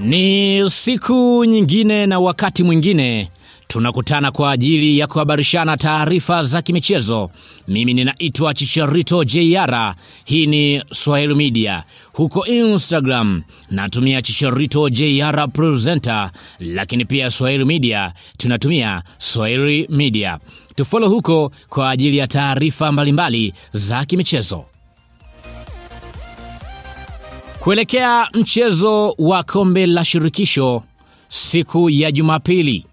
Ni siku nyingine na wakati mwingine tunakutana kwa ajili ya kuhabarishana taarifa za kimichezo. Mimi ninaitwa Chicharito JR. Hii ni Swahili Media. Huko Instagram natumia Chicharito JR Presenter, lakini pia Swahili Media tunatumia Swahili Media. Tufolo huko kwa ajili ya taarifa mbalimbali za kimichezo. Kuelekea mchezo wa kombe la shirikisho siku ya Jumapili,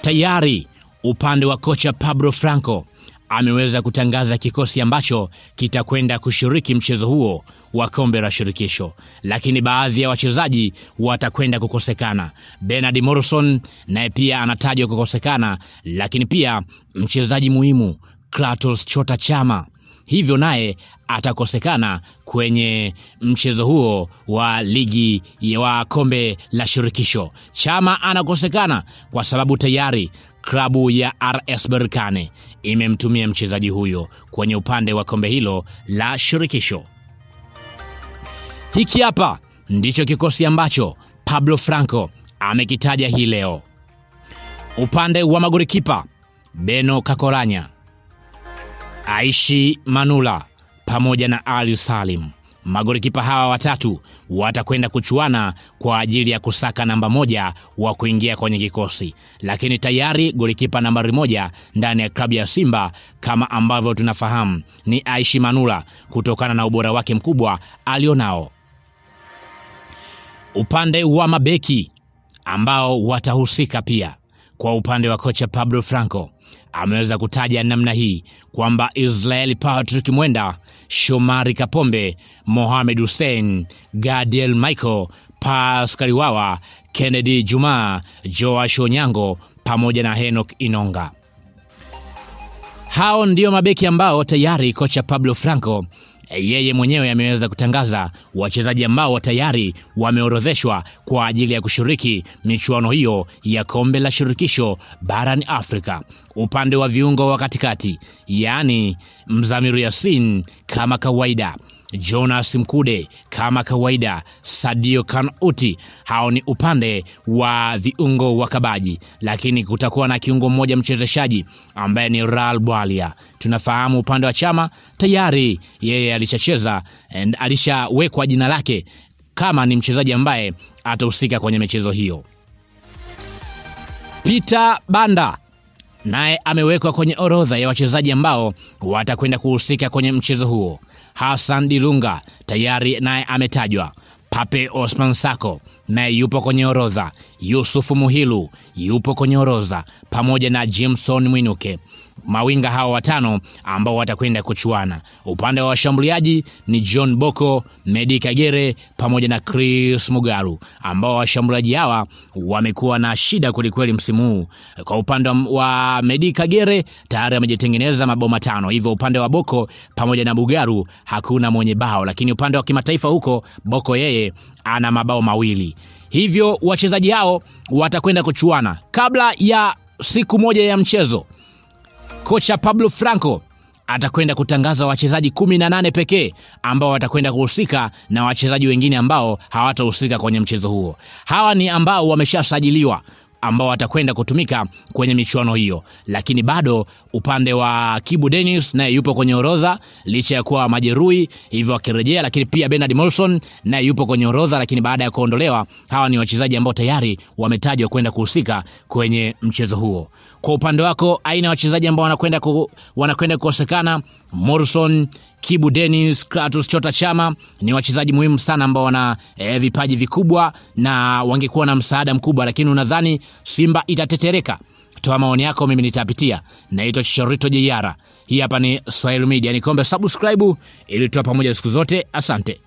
tayari upande wa kocha Pablo Franco ameweza kutangaza kikosi ambacho kitakwenda kushiriki mchezo huo wa kombe la shirikisho, lakini baadhi ya wachezaji watakwenda kukosekana. Bernard Morrison naye pia anatajwa kukosekana, lakini pia mchezaji muhimu Kratos Chota Chama hivyo naye atakosekana kwenye mchezo huo wa ligi wa kombe la shirikisho. Chama anakosekana kwa sababu tayari klabu ya RS Berkane imemtumia mchezaji huyo kwenye upande wa kombe hilo la shirikisho. Hiki hapa ndicho kikosi ambacho Pablo Franco amekitaja hii leo. Upande wa magorikipa Beno Kakolanya, Aishi Manula pamoja na Ali Salim. Magolikipa hawa watatu watakwenda kuchuana kwa ajili ya kusaka namba moja wa kuingia kwenye kikosi, lakini tayari golikipa nambari moja ndani ya klabu ya Simba kama ambavyo tunafahamu ni Aishi Manula kutokana na ubora wake mkubwa alionao. Upande wa mabeki ambao watahusika pia kwa upande wa kocha Pablo Franco ameweza kutaja namna hii kwamba Israel Patrick Mwenda, Shomari Kapombe, Mohamed Hussein, Gadiel Michael, Pascal Wawa, Kennedy Juma, Joash Onyango pamoja na Henok Inonga. Hao ndio mabeki ambao tayari kocha Pablo Franco yeye mwenyewe ameweza kutangaza wachezaji ambao tayari wameorodheshwa kwa ajili ya kushiriki michuano hiyo ya kombe la shirikisho barani Afrika. Upande wa viungo wa katikati, yaani Mzamiru Yasin kama kawaida, Jonas Mkude kama kawaida, Sadio Kanuti. Hao ni upande wa viungo wa kabaji, lakini kutakuwa na kiungo mmoja mchezeshaji ambaye ni Ral Bwalia. Tunafahamu upande wa Chama tayari yeye alishacheza, alishawekwa jina lake kama ni mchezaji ambaye atahusika kwenye michezo hiyo. Peter Banda naye amewekwa kwenye orodha ya wachezaji ambao watakwenda kuhusika kwenye mchezo huo. Hassan Dilunga tayari naye ametajwa. Pape Osman Sako naye yupo kwenye orodha. Yusufu Muhilu yupo kwenye orodha pamoja na Jimson Mwinuke. Mawinga hao watano ambao watakwenda kuchuana. Upande wa washambuliaji ni John Boko, Medi Kagere pamoja na Chris Mugaru, ambao washambuliaji hawa wamekuwa na shida kwelikweli msimu huu. Kwa upande wa Medi Kagere tayari amejitengeneza mabao matano, hivyo upande wa Boko pamoja na Bugaru hakuna mwenye bao, lakini upande wa kimataifa huko Boko yeye ana mabao mawili. Hivyo wachezaji hao watakwenda kuchuana kabla ya siku moja ya mchezo. Kocha Pablo Franco atakwenda kutangaza wachezaji kumi na nane pekee ambao watakwenda kuhusika na wachezaji wengine ambao hawatahusika kwenye mchezo huo. Hawa ni ambao wameshasajiliwa ambao watakwenda kutumika kwenye michuano hiyo, lakini bado upande wa Kibu Dennis naye yupo kwenye orodha licha ya kuwa majeruhi, hivyo akirejea. Lakini pia Bernard Molson naye yupo kwenye orodha, lakini baada ya kuondolewa. Hawa ni wachezaji ambao tayari wametajwa kwenda kuhusika kwenye mchezo huo. Kwa upande wako, aina ya wachezaji ambao wanakwenda ku, wanakwenda kukosekana Morrison Kibu Dennis, Kratos Chota Chama ni wachezaji muhimu sana ambao wana e, vipaji vikubwa na wangekuwa na msaada mkubwa, lakini unadhani Simba itatetereka? Toa maoni yako, mimi nitapitia. Naitwa Chicharito Jeyara, hii hapa ni Swahili Media, nikombe subscribe ili tuwa pamoja siku zote. Asante.